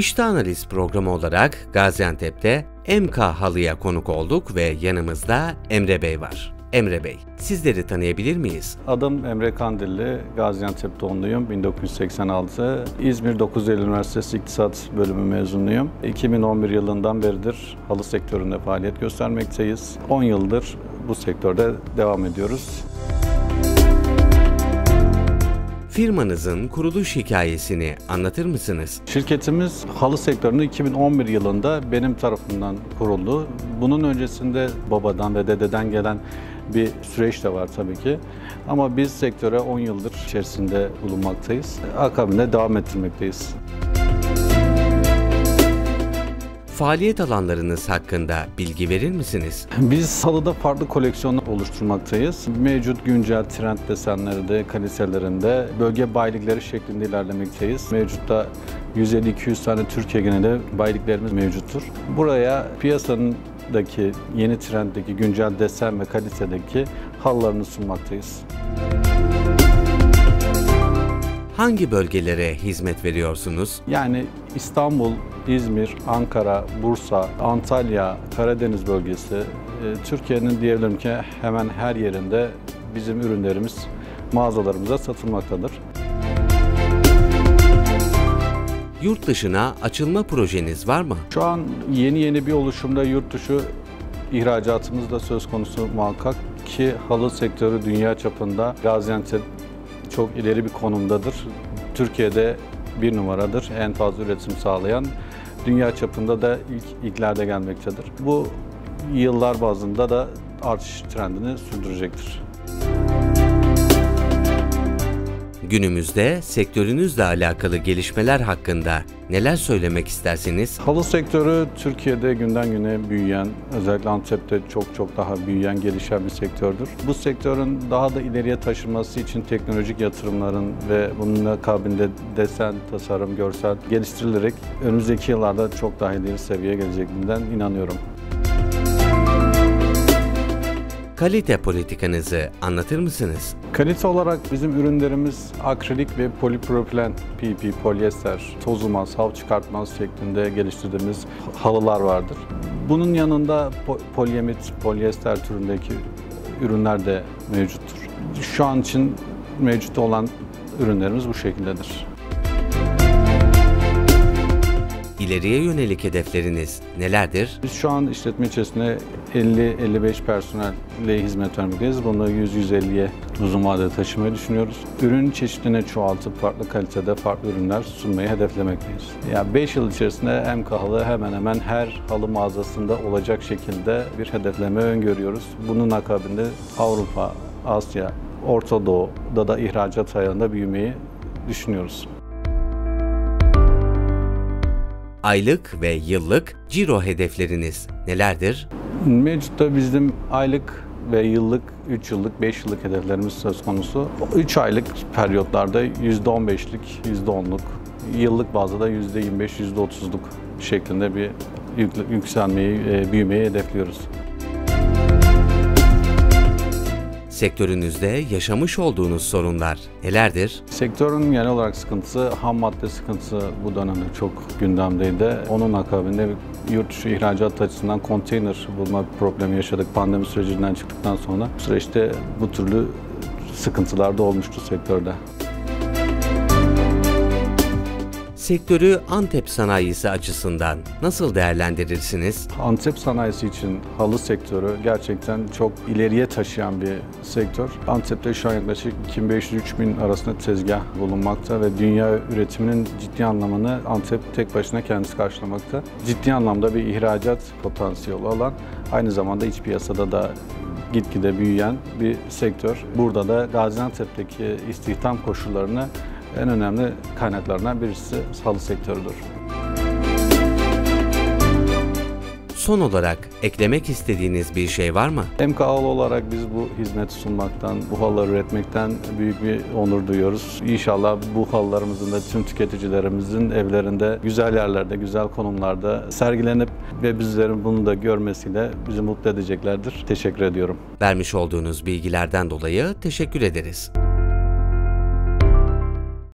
İşte Analiz programı olarak Gaziantep'te MK Halı'ya konuk olduk ve yanımızda Emre Bey var. Emre Bey, sizleri tanıyabilir miyiz? Adım Emre Kandilli, Gaziantep doğumluyum, 1986. İzmir 9 Eylül Üniversitesi İktisat Bölümü mezunuyum. 2011 yılından beridir halı sektöründe faaliyet göstermekteyiz. 10 yıldır bu sektörde devam ediyoruz. Firmanızın kuruluş hikayesini anlatır mısınız? Şirketimiz halı sektöründe 2011 yılında benim tarafından kuruldu. Bunun öncesinde babadan ve dededen gelen bir süreç de var tabii ki. Ama biz sektöre 10 yıldır içerisinde bulunmaktayız. Akabinde devam ettirmekteyiz. Faaliyet alanlarınız hakkında bilgi verir misiniz? Biz halıda farklı koleksiyonlar oluşturmaktayız. Mevcut güncel trend desenleri de kalitelerinde bölge bayilikleri şeklinde ilerlemekteyiz. Mevcutta 150-200 tane Türkiye genelinde bayiliklerimiz mevcuttur. Buraya piyasanın daki yeni trenddeki güncel desen ve kalitedeki halılarını sunmaktayız. Hangi bölgelere hizmet veriyorsunuz? Yani İstanbul, İzmir, Ankara, Bursa, Antalya, Karadeniz bölgesi, e, Türkiye'nin diyebilirim ki hemen her yerinde bizim ürünlerimiz mağazalarımıza satılmaktadır. Yurt dışına açılma projeniz var mı? Şu an yeni yeni bir oluşumda yurt dışı ihracatımız da söz konusu muhakkak ki halı sektörü dünya çapında Gaziantep çok ileri bir konumdadır. Türkiye'de bir numaradır. En fazla üretim sağlayan. Dünya çapında da ilk ilklerde gelmektedir. Bu yıllar bazında da artış trendini sürdürecektir. Günümüzde sektörünüzle alakalı gelişmeler hakkında neler söylemek istersiniz? Halı sektörü Türkiye'de günden güne büyüyen, özellikle Antep'te çok çok daha büyüyen, gelişen bir sektördür. Bu sektörün daha da ileriye taşınması için teknolojik yatırımların ve bunun akabinde desen, tasarım, görsel geliştirilerek önümüzdeki yıllarda çok daha ileri seviyeye geleceğinden inanıyorum. Kalite politikanızı anlatır mısınız? Kalite olarak bizim ürünlerimiz akrilik ve polipropilen, PP, polyester, tozulmaz, hav çıkartmaz şeklinde geliştirdiğimiz halılar vardır. Bunun yanında polyamit, polyester türündeki ürünler de mevcuttur. Şu an için mevcut olan ürünlerimiz bu şekildedir. İleriye yönelik hedefleriniz nelerdir? Biz şu an işletme içerisinde 50-55 personelle hizmet vermekteyiz. Bunu 100-150'ye uzun vadede taşımayı düşünüyoruz. Ürün çeşitliliğini çoğaltıp farklı kalitede farklı ürünler sunmayı hedeflemekteyiz. Yani 5 yıl içerisinde M halı hemen hemen her halı mağazasında olacak şekilde bir hedefleme öngörüyoruz. Bunun akabinde Avrupa, Asya, Orta Doğu'da da ihracat ayağında büyümeyi düşünüyoruz. Aylık ve yıllık ciro hedefleriniz nelerdir? Mevcutta bizim aylık ve yıllık, 3 yıllık, 5 yıllık hedeflerimiz söz konusu. 3 aylık periyotlarda %15'lik, %10'luk, yıllık bazda da %25, %30'luk şeklinde bir yükselmeyi, e, büyümeyi hedefliyoruz. Sektörünüzde yaşamış olduğunuz sorunlar nelerdir? Sektörün genel olarak sıkıntısı, ham madde sıkıntısı bu dönemde çok gündemdeydi. Onun akabinde yurt dışı ihracat açısından konteyner bulma problemi yaşadık pandemi sürecinden çıktıktan sonra. Süreçte bu türlü sıkıntılar da olmuştu sektörde. Sektörü Antep sanayisi açısından nasıl değerlendirirsiniz? Antep sanayisi için halı sektörü gerçekten çok ileriye taşıyan bir sektör. Antep'te şu an yaklaşık 2500-3000 arasında tezgah bulunmakta ve dünya üretiminin ciddi anlamını Antep tek başına kendisi karşılamakta. Ciddi anlamda bir ihracat potansiyeli olan, aynı zamanda iç piyasada da gitgide büyüyen bir sektör. Burada da Gaziantep'teki istihdam koşullarını en önemli kaynaklarından birisi halı sektörüdür. Son olarak eklemek istediğiniz bir şey var mı? MK Halı olarak biz bu hizmeti sunmaktan, bu halıları üretmekten büyük bir onur duyuyoruz. İnşallah bu halılarımızın da tüm tüketicilerimizin evlerinde, güzel yerlerde, güzel konumlarda sergilenip ve bizlerin bunu da görmesiyle bizi mutlu edeceklerdir. Teşekkür ediyorum. Vermiş olduğunuz bilgilerden dolayı teşekkür ederiz.